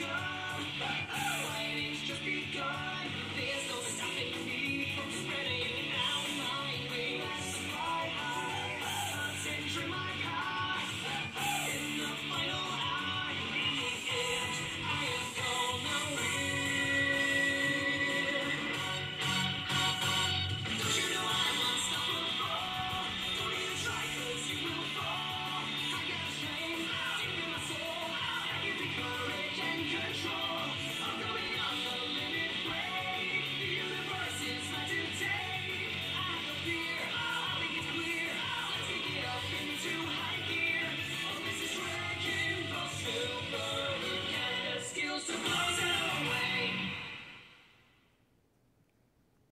come back.